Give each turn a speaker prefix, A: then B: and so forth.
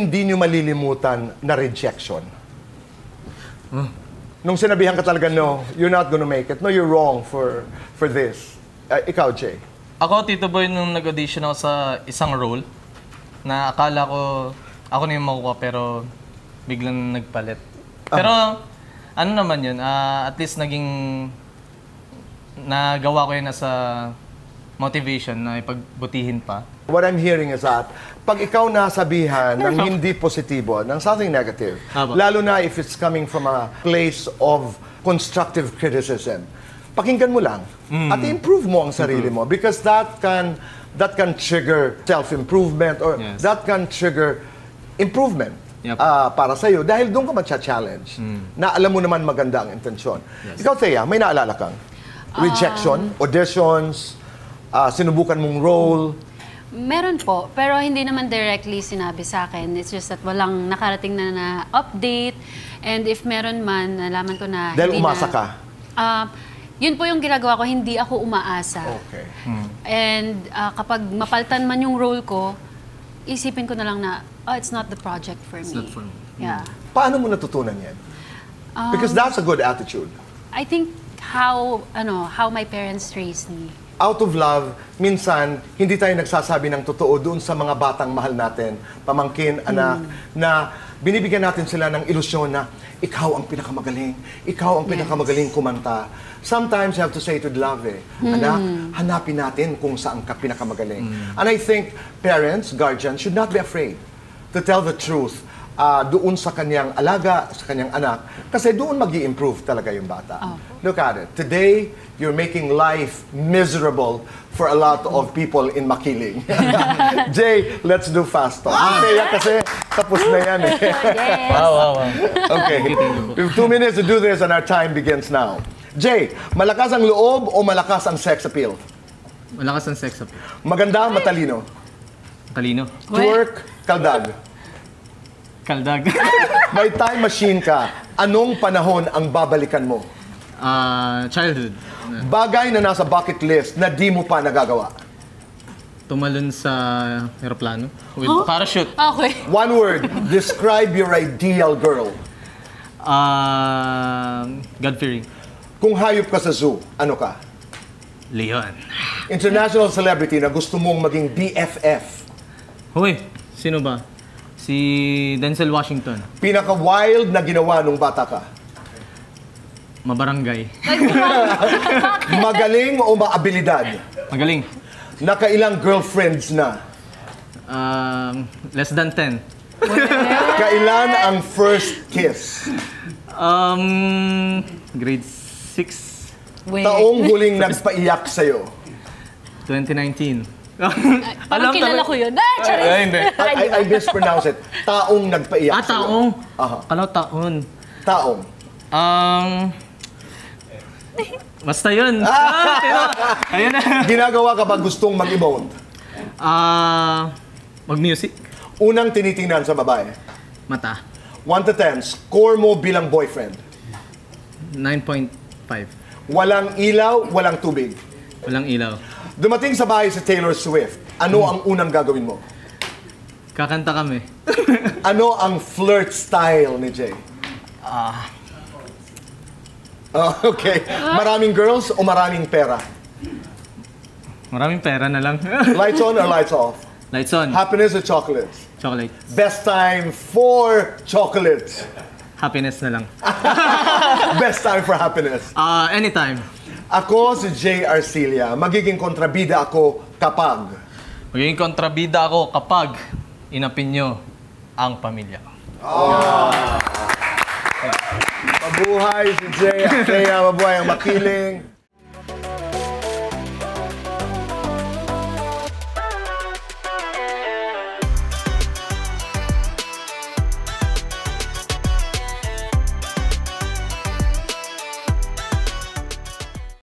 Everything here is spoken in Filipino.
A: hindi nyo malilimutan na rejection? Nung sinabihan ka talaga, no, you're not gonna make it. No, you're wrong for for this. Uh, ikaw, Jay.
B: Ako, Tito Boy, nung nag-audition ako sa isang role, na akala ko ako na yung makukuha, pero biglang nagpalit. Pero, ano naman yun, ah, at least naging, nagawa ko yun as a motivation na ipagbutihin pa.
A: What I'm hearing is that pag ikaw nasabihan ng hindi positibo, ng something negative,
B: Apo.
A: lalo na if it's coming from a place of constructive criticism, pakinggan mo lang at improve mo ang sarili mo because that can that can trigger self-improvement or
B: Yes.
A: that can trigger improvement
B: Yep.
A: ah, para sa iyo dahil doon ka matcha-challenge na alam mo naman maganda ang intensyon. Ikaw, Thea, may naalala kang rejection, auditions, ah, sinubukan mong role,
C: Meron po, pero hindi naman directly sinabi sa akin. It's just that walang nakarating na na update. And if meron man, nalaman ko na
A: Dahil
C: hindi
A: umasa
C: na,
A: ka?
C: Ah, yun po yung ginagawa ko, hindi ako umaasa.
A: Okay.
C: And ah, kapag mapaltan man yung role ko, isipin ko na lang na, oh, it's not the project for me.
B: not for me.
C: Yeah.
A: Paano mo natutunan yan? Because that's a good attitude.
C: I think how, ano, how my parents raised me.
A: Out of love, minsan, hindi tayo nagsasabi ng totoo doon sa mga batang mahal natin, pamangkin, anak, na binibigyan natin sila ng ilusyon na ikaw ang pinakamagaling, ikaw ang
C: Yes.
A: pinakamagaling kumanta. Sometimes you have to say to love eh, anak, hanapin natin kung saan ka pinakamagaling. And I think parents, guardians, should not be afraid to tell the truth ah, doon sa kanyang alaga, sa kanyang anak, kasi doon mag improve talaga yung bata. Look at it. Today, you're making life miserable for a lot of people in Makiling. Jay, let's do fast talk. Kaya kasi tapos na yan eh.
B: Wow, wow, wow.
A: Okay. We have two minutes to do this and our time begins now. Jay, malakas ang loob o malakas ang sex appeal?
B: Malakas ang sex appeal.
A: Maganda, matalino.
B: Talino.
A: Twerk, kaldag.
B: Kaldag.
A: May time machine ka, anong panahon ang babalikan mo?
B: Ah, childhood.
A: Bagay na nasa bucket list na di mo pa nagagawa.
B: Tumalon sa aeroplano with parachute.
C: Okay.
A: One word, describe your ideal girl.
B: Ah, God-fearing.
A: Kung hayop ka sa zoo, ano ka?
B: Leon.
A: International celebrity na gusto mong maging BFF.
B: Hoy, sino ba? Si Denzel Washington.
A: Pinaka-wild na ginawa nung bata ka.
B: Mabarangay.
A: Magaling o maabilidad?
B: Magaling.
A: Nakailang girlfriends na?
B: Um, less than 10.
A: Kailan ang first kiss?
B: Um, grade 6,
C: Wait.
A: Taong huling nagpaiyak sa'yo?
B: 2019.
C: Parang kilala ko yun. Ah, charis!
B: Ay, hindi.
A: I, I, I mispronounce it. Taong nagpaiyak
B: Ah,
A: sa'yo.
B: taong.
A: Aha.
B: Kalaw taon.
A: Taong.
B: Um, basta yun. Ah, pero, ayun na.
A: Ginagawa ka ba gustong mag-emote?
B: Ah, mag-music.
A: Unang tinitingnan sa babae.
B: Mata.
A: 1 to 10, score mo bilang boyfriend.
B: 9.5.
A: Walang ilaw, walang tubig.
B: Walang ilaw.
A: Dumating sa bahay si Taylor Swift. Ano ang unang gagawin mo?
B: Kakanta kami.
A: Ano ang flirt style ni Jay? Ah. okay. Maraming girls o maraming pera?
B: Maraming pera na lang.
A: Lights on or lights off?
B: Lights on.
A: Happiness or chocolates?
B: Chocolate.
A: Best time for chocolates.
B: Happiness na lang.
A: Best time for happiness.
B: Ah, anytime.
A: Ako si Jay Arcilia. Magiging kontrabida ako kapag
B: Magiging kontrabida ako kapag inapin nyo ang pamilya.
A: mabuhay si Jay Arcilia, mabuhay ang makiling.